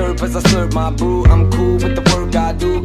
I my. I'm cool with the work I do.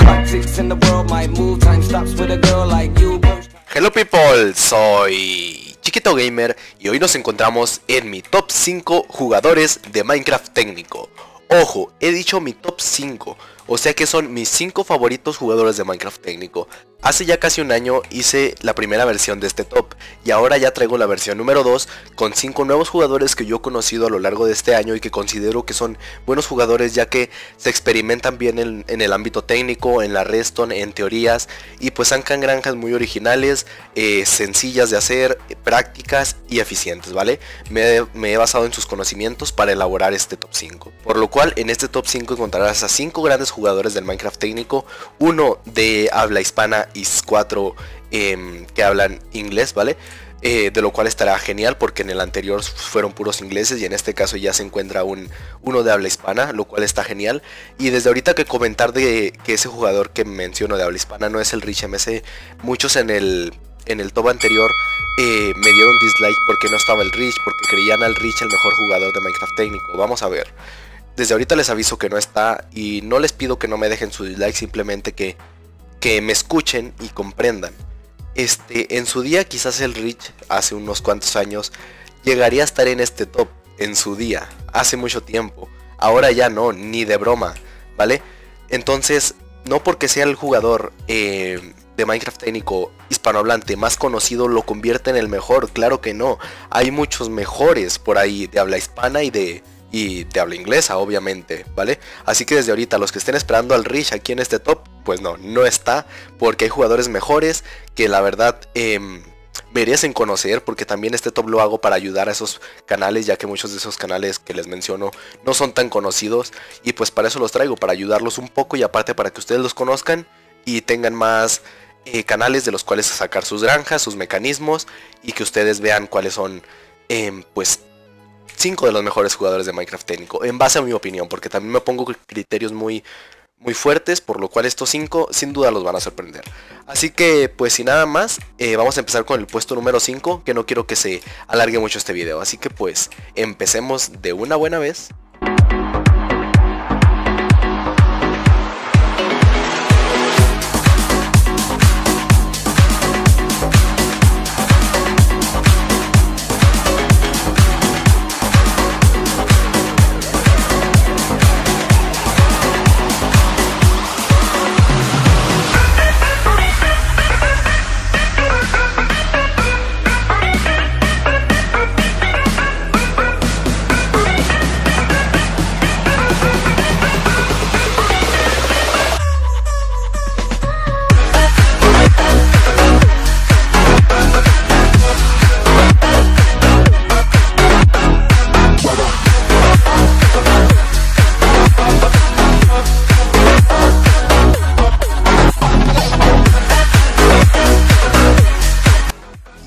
In the world move. Time stops with a girl like you. Hello people, soy Chiquito Gamer y hoy nos encontramos en mi top 5 jugadores de Minecraft técnico. Ojo, he dicho mi top 5, o sea que son mis 5 favoritos jugadores de Minecraft técnico. Hace ya casi un año hice la primera versión de este top y ahora ya traigo la versión número 2 con 5 nuevos jugadores que yo he conocido a lo largo de este año y que considero que son buenos jugadores ya que se experimentan bien en, el ámbito técnico, en la redstone, en teorías y pues sacan granjas muy originales, eh, sencillas de hacer, prácticas y eficientes, ¿vale? Me, he basado en sus conocimientos para elaborar este top 5. Por lo cual en este top 5 encontrarás a 5 grandes jugadores del Minecraft técnico, uno de habla hispana y cuatro em, que hablan inglés, ¿vale? Eh, de lo cual estará genial porque en el anterior fueron puros ingleses y en este caso ya se encuentra un, uno de habla hispana, lo cual está genial. Y desde ahorita que comentar de que ese jugador que menciono de habla hispana no es el Rich MC, muchos en el, en el top anterior eh, me dieron dislike porque no estaba el Rich, porque creían al Rich el mejor jugador de Minecraft técnico. Vamos a ver. Desde ahorita les aviso que no está y no les pido que no me dejen su dislike, simplemente que que me escuchen y comprendan. Este, en su día quizás el Rich, hace unos cuantos años, llegaría a estar en este top, en su día, hace mucho tiempo. Ahora ya no, ni de broma, ¿vale? Entonces, no porque sea el jugador eh, de Minecraft técnico hispanohablante más conocido lo convierte en el mejor, claro que no. Hay muchos mejores por ahí de habla hispana y de, y te habla inglesa, obviamente, ¿vale? Así que desde ahorita los que estén esperando al Rich aquí en este top, pues no, no está, porque hay jugadores mejores que la verdad eh, merecen conocer, porque también este top lo hago para ayudar a esos canales, ya que muchos de esos canales que les menciono no son tan conocidos, y pues para eso los traigo, para ayudarlos un poco y aparte para que ustedes los conozcan y tengan más... Eh, canales de los cuales sacar sus granjas, sus mecanismos y que ustedes vean cuáles son em, pues 5 de los mejores jugadores de Minecraft técnico, en base a mi opinión, porque también me pongo criterios muy, muy fuertes, por lo cual estos 5 sin duda los van a sorprender. Así que pues sin nada más, eh, vamos a empezar con el puesto número 5, que no quiero que se alargue mucho este video, así que pues empecemos de una buena vez.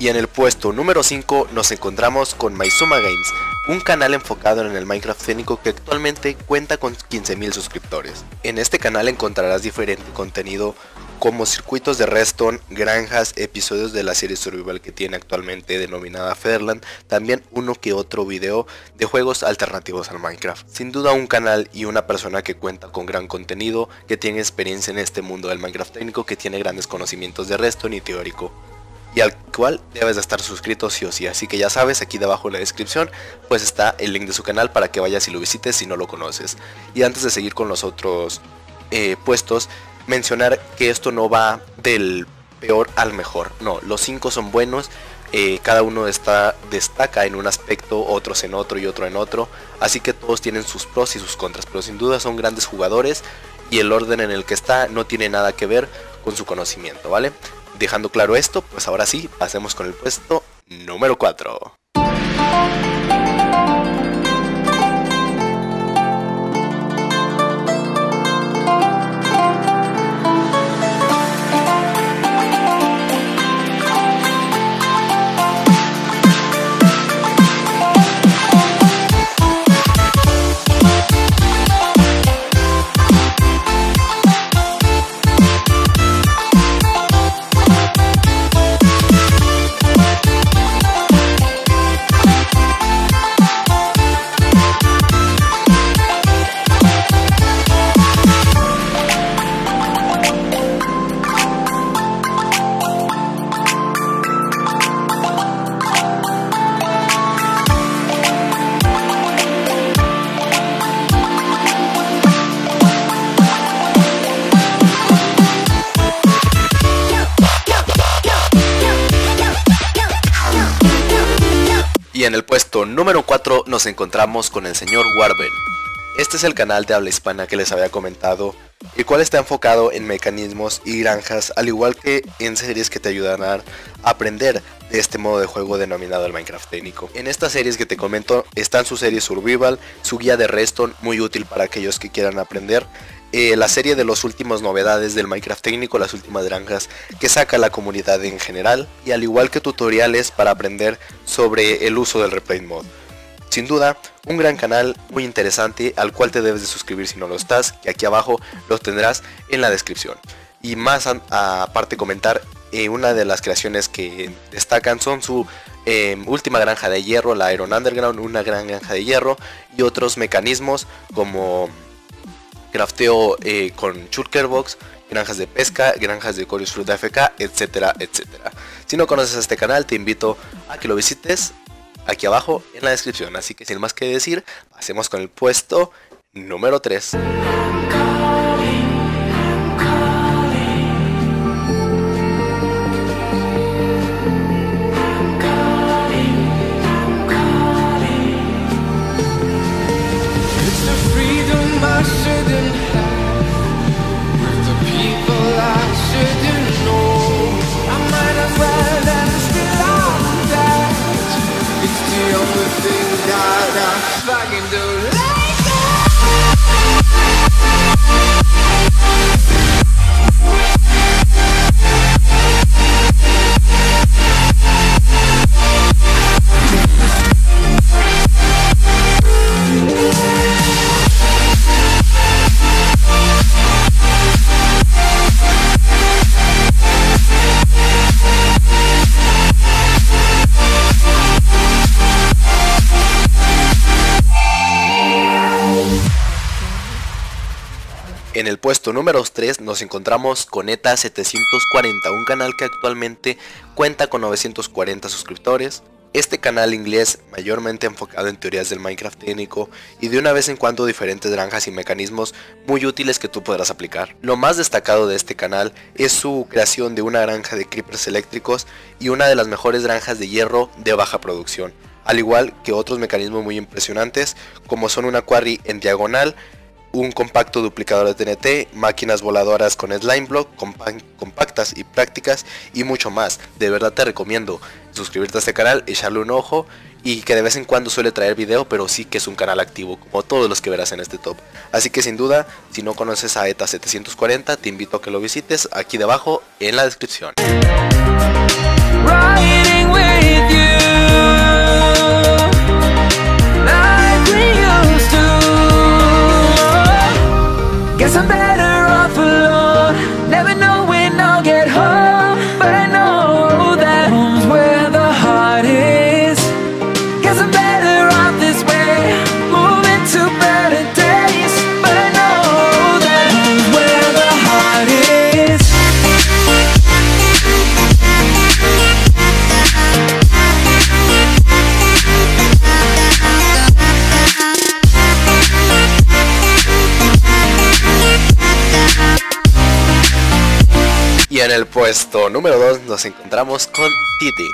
Y en el puesto número 5 nos encontramos con Maizuma Games, un canal enfocado en el Minecraft técnico que actualmente cuenta con 15.000 suscriptores. En este canal encontrarás diferente contenido como circuitos de redstone, granjas, episodios de la serie survival que tiene actualmente denominada Fairland, también uno que otro video de juegos alternativos al Minecraft. Sin duda un canal y una persona que cuenta con gran contenido, que tiene experiencia en este mundo del Minecraft técnico, que tiene grandes conocimientos de redstone y teórico y al cual debes de estar suscrito sí o sí. Así que ya sabes, aquí debajo en la descripción pues está el link de su canal para que vayas y lo visites si no lo conoces. Y antes de seguir con los otros eh, puestos, mencionar que esto no va del peor al mejor. No, los cinco son buenos. Eh, cada uno está, destaca en un aspecto, otros en otro y otro en otro. Así que todos tienen sus pros y sus contras. Pero sin duda son grandes jugadores. Y el orden en el que está no tiene nada que ver con su conocimiento, ¿vale? Dejando claro esto, pues ahora sí, pasemos con el puesto número 4. Puesto número 4 nos encontramos con el señor Warben. Este es el canal de habla hispana que les había comentado, el cual está enfocado en mecanismos y granjas, al igual que en series que te ayudarán a aprender de este modo de juego denominado el Minecraft técnico. En estas series que te comento están su serie Survival, su guía de Redstone, muy útil para aquellos que quieran aprender, eh, la serie de las últimas novedades del Minecraft técnico, las últimas granjas que saca la comunidad en general, y al igual que tutoriales para aprender sobre el uso del replay mod. Sin duda, un gran canal muy interesante al cual te debes de suscribir si no lo estás, que aquí abajo lo tendrás en la descripción. Y más aparte comentar, eh, una de las creaciones que destacan son su em, última granja de hierro, la Iron Underground, una gran granja de hierro y otros mecanismos como crafteo eh, con Shulkerbox, granjas de pesca, granjas de Chorus Fruit AFK, etcétera, etcétera. Si no conoces este canal, te invito a que lo visites aquí abajo en la descripción. Así que sin más que decir, pasemos con el puesto número 3. Número 3 nos encontramos con ETA 740, un canal que actualmente cuenta con 940 suscriptores. Este canal inglés mayormente enfocado en teorías del Minecraft técnico y de una vez en cuando diferentes granjas y mecanismos muy útiles que tú podrás aplicar. Lo más destacado de este canal es su creación de una granja de creepers eléctricos y una de las mejores granjas de hierro de baja producción al igual que otros mecanismos muy impresionantes como son una quarry en diagonal un compacto duplicador de TNT, máquinas voladoras con slime block, compactas y prácticas y mucho más. De verdad te recomiendo suscribirte a este canal, echarle un ojo y que de vez en cuando suele traer video, pero sí que es un canal activo, como todos los que verás en este top. Así que sin duda, si no conoces a ETA 740, te invito a que lo visites aquí debajo en la descripción. En el puesto número 2 nos encontramos con Titi,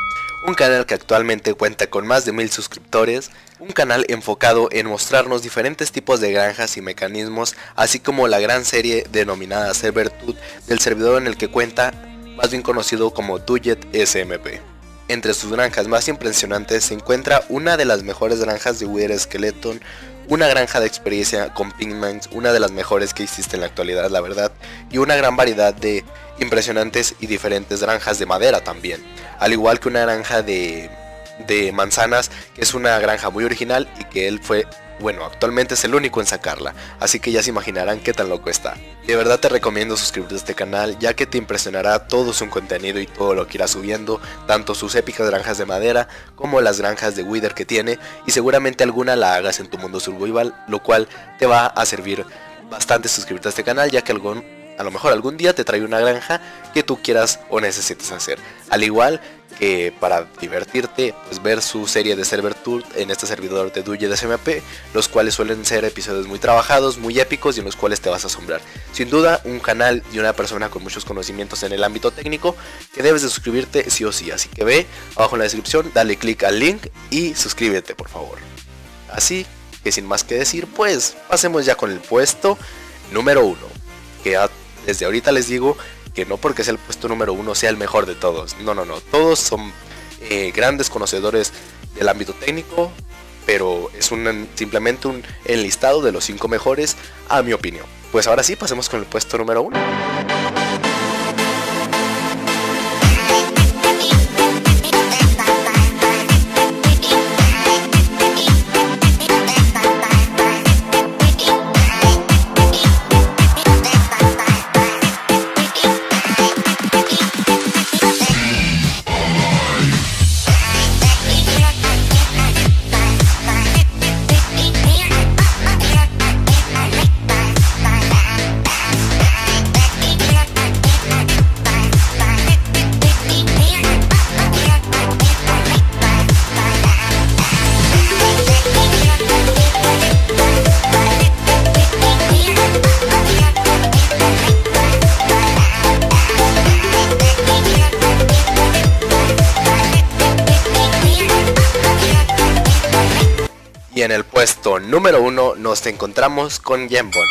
un canal que actualmente cuenta con más de mil suscriptores, un canal enfocado en mostrarnos diferentes tipos de granjas y mecanismos, así como la gran serie denominada Servertud del servidor en el que cuenta, más bien conocido como Dujet SMP. Entre sus granjas más impresionantes se encuentra una de las mejores granjas de Wither Skeleton, una granja de experiencia con Pigmans, una de las mejores que existe en la actualidad, la verdad, y una gran variedad de impresionantes y diferentes granjas de madera también, al igual que una granja de, de manzanas, que es una granja muy original y que él fue, bueno, actualmente es el único en sacarla, así que ya se imaginarán qué tan loco está. De verdad te recomiendo suscribirte a este canal, ya que te impresionará todo su contenido y todo lo que irá subiendo, tanto sus épicas granjas de madera, como las granjas de Wither que tiene, y seguramente alguna la hagas en tu mundo survival, lo cual te va a servir bastante suscribirte a este canal, ya que algún a lo mejor algún día te trae una granja que tú quieras o necesites hacer. Al igual que para divertirte, pues ver su serie de server tour en este servidor de Duye de SMP, los cuales suelen ser episodios muy trabajados, muy épicos y en los cuales te vas a asombrar. Sin duda, un canal y una persona con muchos conocimientos en el ámbito técnico que debes de suscribirte sí o sí. Así que ve abajo en la descripción, dale click al link y suscríbete por favor. Así que sin más que decir, pues pasemos ya con el puesto número uno. Que desde ahorita les digo que no porque sea el puesto número uno sea el mejor de todos. No, no, no. Todos son eh, grandes conocedores del ámbito técnico, pero es simplemente un enlistado de los cinco mejores a mi opinión. Pues ahora sí, pasemos con el puesto número uno. Puesto número 1 nos encontramos con Jembon,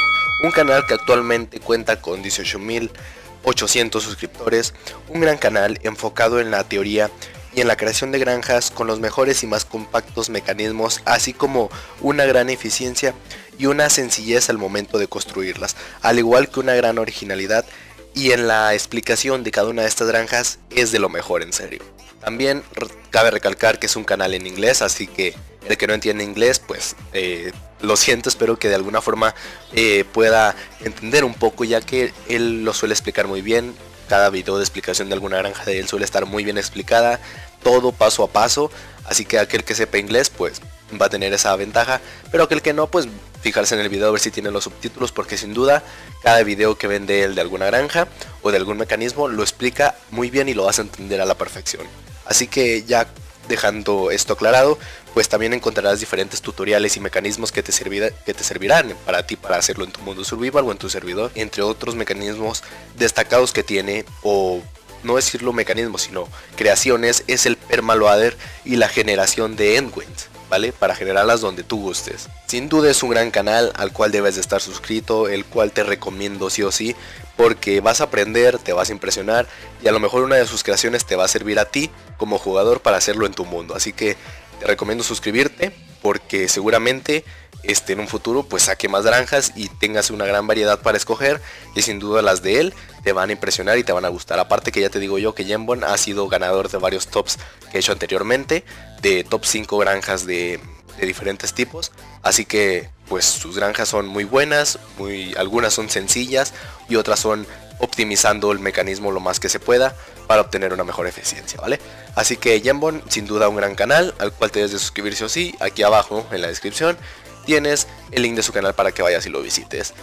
un canal que actualmente cuenta con 18.800 suscriptores, un gran canal enfocado en la teoría y en la creación de granjas con los mejores y más compactos mecanismos, así como una gran eficiencia y una sencillez al momento de construirlas, al igual que una gran originalidad y en la explicación de cada una de estas granjas es de lo mejor en serio. También cabe recalcar que es un canal en inglés, así que el que no entiende inglés, pues eh, lo siento, espero que de alguna forma eh, pueda entender un poco, ya que él lo suele explicar muy bien. Cada video de explicación de alguna granja de él suele estar muy bien explicada, todo paso a paso. Así que aquel que sepa inglés, pues va a tener esa ventaja. Pero aquel que no, pues fijarse en el video a ver si tiene los subtítulos, porque sin duda cada video que vende él de alguna granja o de algún mecanismo lo explica muy bien y lo a entender a la perfección. Así que ya dejando esto aclarado, pues también encontrarás diferentes tutoriales y mecanismos que te, servirán para ti para hacerlo en tu mundo survival o en tu servidor, entre otros mecanismos destacados que tiene o no decirlo mecanismos, sino creaciones, es el permaloader y la generación de endwings. Para generarlas donde tú gustes. Sin duda es un gran canal al cual debes de estar suscrito, el cual te recomiendo sí o sí, porque vas a aprender, te vas a impresionar y a lo mejor una de sus creaciones te va a servir a ti como jugador para hacerlo en tu mundo. Así que te recomiendo suscribirte porque seguramente este, en un futuro pues saque más granjas y tengas una gran variedad para escoger y sin duda las de él te van a impresionar y te van a gustar. Aparte que ya te digo yo que Jembon ha sido ganador de varios tops que he hecho anteriormente, de top 5 granjas de, de diferentes tipos, así que pues sus granjas son muy buenas, muy, algunas son sencillas y otras son optimizando el mecanismo lo más que se pueda para obtener una mejor eficiencia, ¿vale? Así que Jembon, sin duda un gran canal al cual te debes de suscribirse o sí, aquí abajo en la descripción tienes el link de su canal para que vayas y lo visites.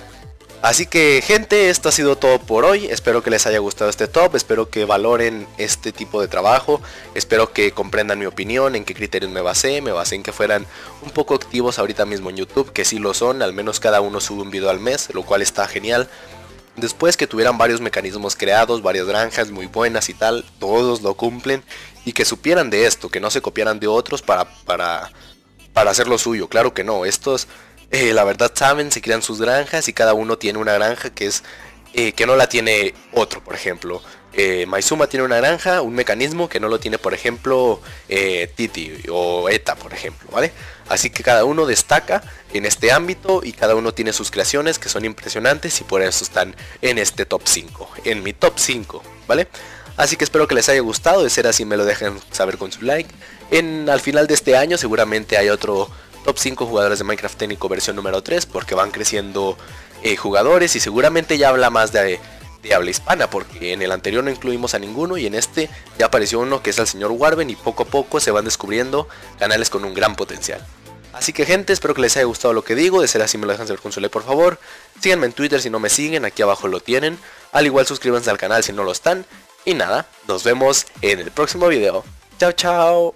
Así que gente, esto ha sido todo por hoy, espero que les haya gustado este top, espero que valoren este tipo de trabajo, espero que comprendan mi opinión, en qué criterios me basé, me basé en que fueran un poco activos ahorita mismo en YouTube, que sí lo son, al menos cada uno sube un video al mes, lo cual está genial. Después que tuvieran varios mecanismos creados, varias granjas muy buenas y tal, todos lo cumplen, y que supieran de esto, que no se copiaran de otros para, para, para hacer lo suyo, claro que no, estos eh, la verdad saben, se crean sus granjas y cada uno tiene una granja que es eh, que no la tiene otro, por ejemplo. Eh, Maizuma tiene una granja, un mecanismo que no lo tiene, por ejemplo, Titi o ETA, por ejemplo, ¿vale? Así que cada uno destaca en este ámbito y cada uno tiene sus creaciones que son impresionantes y por eso están en este top 5, en mi top 5, ¿vale? Así que espero que les haya gustado, de ser así me lo dejen saber con su like. En, al final de este año seguramente hay otro top 5 jugadores de Minecraft técnico versión número 3 porque van creciendo eh, jugadores y seguramente ya habla más de, habla hispana porque en el anterior no incluimos a ninguno y en este ya apareció uno que es el señor Warben y poco a poco se van descubriendo canales con un gran potencial. Así que gente, espero que les haya gustado lo que digo, de ser así me lo dejan saber con su like por favor. Síganme en Twitter si no me siguen, aquí abajo lo tienen. Al igual suscríbanse al canal si no lo están. Y nada, nos vemos en el próximo video. Chao, chao.